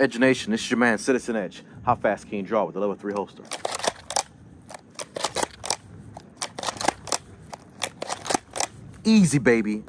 Edge Nation, this is your man Citizen Edge. How fast can you draw with the level 3 holster? Easy, baby.